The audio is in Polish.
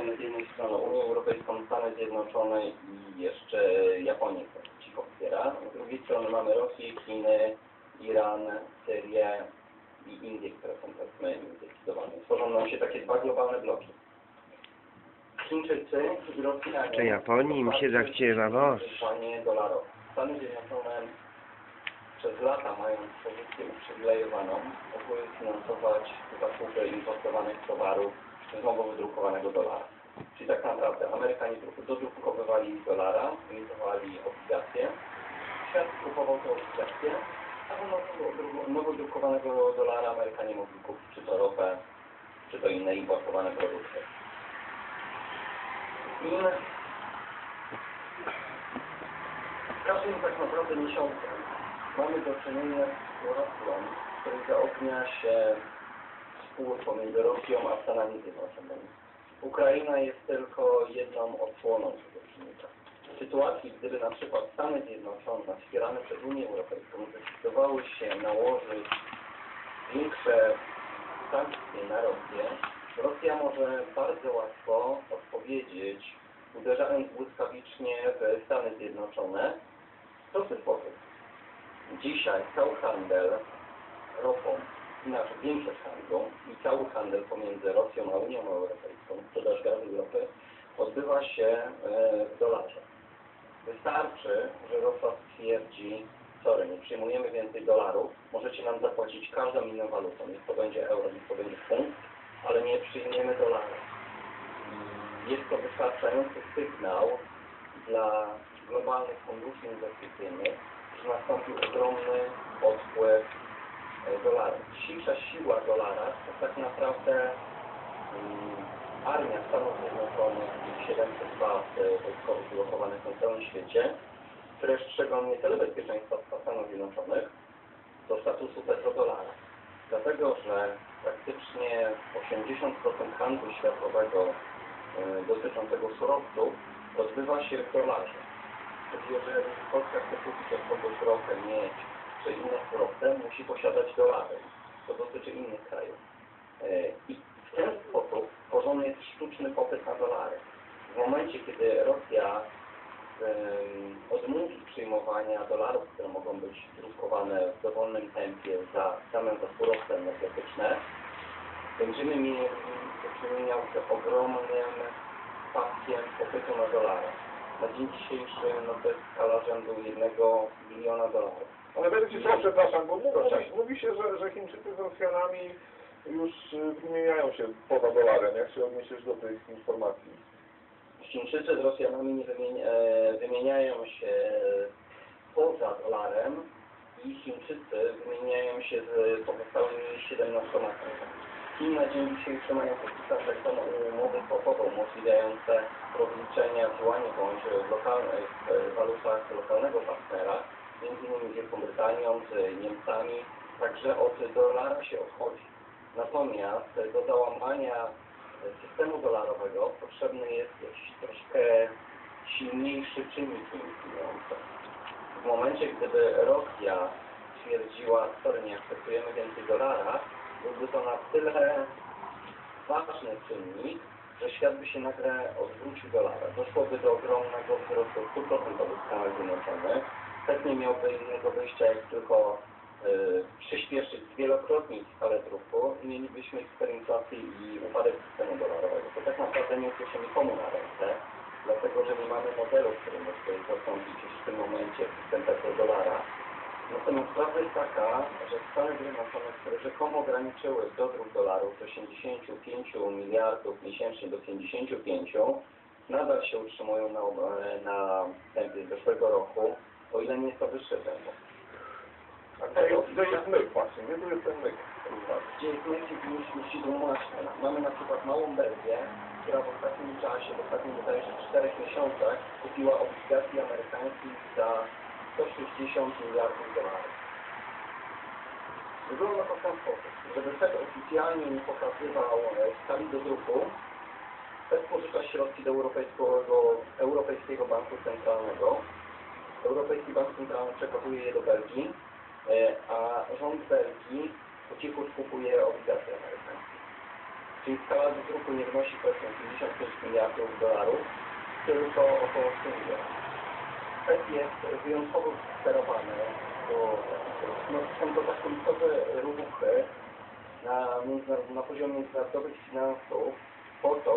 mamy z jednej strony Unię Europejską, Stany Zjednoczone i jeszcze Japonię, która cicho wspiera. Z drugiej strony mamy Rosję, Chiny, Iran, Syrię i Indię, które są powiedzmy zdecydowane. Tworzą nam się takie dwa globalne bloki. Chińczycy i Rosjanie... Czy Japonii mi się zachciewa nos? Panie dolarowe. Stany Zjednoczone przez lata mając pozycję uprzywilejowaną, mogły finansować zakupy importowanych towarów nowo wydrukowanego dolara. Czyli tak naprawdę Amerykanie dodrukowywali dolara, emitowali obligacje, świat kupował te obligacje, a nowo- drukowanego dolara Amerykanie mogli kupić czy to ropę, czy to inne importowane produkty. W każdym tak naprawdę miesiącu mamy do czynienia z w której zaognia się spór pomiędzy Rosją a Stanami Zjednoczonymi. Ukraina jest tylko jedną odsłoną tego czynnika. W sytuacji, gdyby na przykład Stany Zjednoczone, wspierane przez Unię Europejską, zdecydowały się nałożyć większe sankcje na Rosję, Rosja może bardzo łatwo odpowiedzieć, uderzając błyskawicznie w Stany Zjednoczone w prosty sposób. Dzisiaj cały handel ropą, inaczej większość handlu i cały handel pomiędzy Rosją a Unią Europejską, sprzedaż gazu ropy, odbywa się e, w dolarze. Wystarczy, że Rosja stwierdzi, sorry, nie przyjmujemy więcej dolarów, możecie nam zapłacić każdą inną walutą, niech to będzie euro, niech to będzie funt, ale nie przyjmiemy dolara. Jest to wystarczający sygnał dla globalnych funduszy inwestycyjnych, że nastąpił ogromny odpływ dolara. Dzisiejsza siła dolara to tak naprawdę mm, armia Stanów Zjednoczonych i 700 baz e, wojskowych ulokowanych na całym świecie, które strzegą nie tyle bezpieczeństwa Stanów Zjednoczonych, do statusu petrodolara. Dlatego, że praktycznie 80% handlu światowego e, dotyczącego surowców odbywa się w dolarze. Czyli jeżeli Polska chce kupić od kogoś ropę, czy inne surowce, musi posiadać dolary. To dotyczy innych krajów. E, I w ten sposób tworzony jest sztuczny popyt na dolary. W momencie, kiedy Rosja odmówi przyjmowania dolarów, które mogą być drukowane w dowolnym tempie za same za surowce energetyczne, będziemy mieli do czynienia z ogromnym spadkiem popytu na dolary. Na dzień dzisiejszy no to jest skala rzędu jednego biliona dolarów. Ale będę Ci proszę, przepraszam, bo mówi, mówi, mówi się, że, że Chińczycy z Rosjanami już y, wymieniają się poza dolarem. Jak się odniesiesz do tych informacji? Chińczycy z Rosjanami nie wymienia, e, wymieniają się poza dolarem i Chińczycy wymieniają się z pozostałymi 17 krajami. Chin na dzień dzisiejszy mają podpisane zwaną umowę swapową umożliwiające rozliczenia działania bądź w lokalnych w walutach lokalnego partnera, między innymi Wielką Brytanią, z Niemcami, także od dolara się odchodzi. Natomiast do załamania systemu dolarowego potrzebny jest troszkę silniejszy czynnik influujący. W momencie, gdyby Rosja stwierdziła, sorry, nie akceptujemy więcej dolara, byłby to na tyle ważny czynnik, że świat by się nagle odwrócił dolara. Doszłoby do ogromnego wzrostu 100% w Stanach Zjednoczonych. Pewnie miałby innego wyjścia, jak tylko y, przyspieszyć zwielokrotnić skalę druku i mielibyśmy hiperinflację i upadek systemu dolarowego. To tak naprawdę nie uczy się nikomu na ręce, dlatego że nie mamy modelu, który mógłby zastąpić w tym momencie system petrodolara. Natomiast prawda jest taka, że Stany Zjednoczone, które rzekomo ograniczyły dodruk dolarów z 85 miliardów miesięcznie do 55, nadal się utrzymują na, na tempie zeszłego roku, o ile nie jest to wyższe tempo. A to jest, to jest myk właśnie, nie? To jest ten myk. Gdzie jest źródło maśla. Mamy na przykład małą Belgię, która w ostatnim czasie, w ostatnim wydaje się 4 miesiącach kupiła obligacje amerykańskich za 160 miliardów dolarów. Wygląda to w ten sposób, żeby Fed oficjalnie nie pokazywał e, skali do druku, Fed pożycza środki do Europejskiego, Europejskiego Banku Centralnego. Europejski Bank Centralny przekazuje je do Belgii, e, a rząd Belgii po cichu kupuje obligacje amerykańskie. Czyli skala druku nie wynosi powiedzmy 55 miliardów dolarów, tylko około 100 milionów. Fed jest wyjątkowo sterowany, bo no, są to zakulisowe ruchy na, na poziomie międzynarodowych finansów po to,